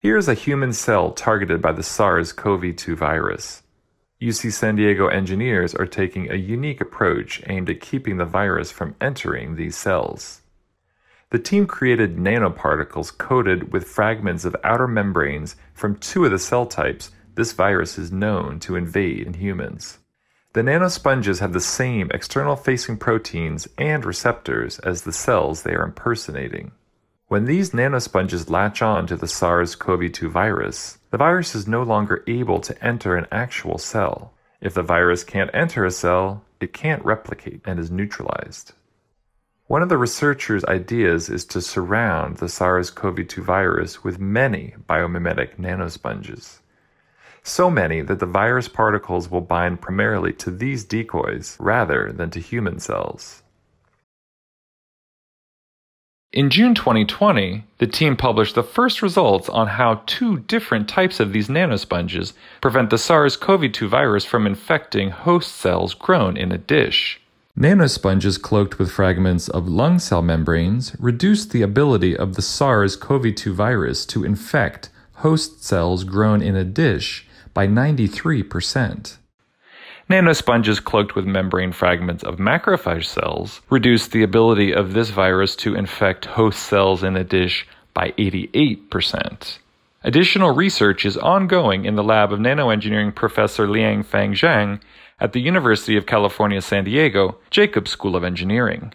Here is a human cell targeted by the SARS CoV 2 virus. UC San Diego engineers are taking a unique approach aimed at keeping the virus from entering these cells. The team created nanoparticles coated with fragments of outer membranes from two of the cell types this virus is known to invade in humans. The nanosponges have the same external facing proteins and receptors as the cells they are impersonating. When these nanosponges latch on to the SARS CoV 2 virus, the virus is no longer able to enter an actual cell. If the virus can't enter a cell, it can't replicate and is neutralized. One of the researchers' ideas is to surround the SARS CoV 2 virus with many biomimetic nanosponges so many that the virus particles will bind primarily to these decoys rather than to human cells. In June 2020, the team published the first results on how two different types of these nanosponges prevent the SARS CoV 2 virus from infecting host cells grown in a dish. Nanosponges cloaked with fragments of lung cell membranes reduce the ability of the SARS CoV 2 virus to infect host cells grown in a dish by 93%. Nanosponges cloaked with membrane fragments of macrophage cells reduce the ability of this virus to infect host cells in a dish by 88%. Additional research is ongoing in the lab of nanoengineering professor Liangfang Zhang at the University of California, San Diego, Jacobs School of Engineering.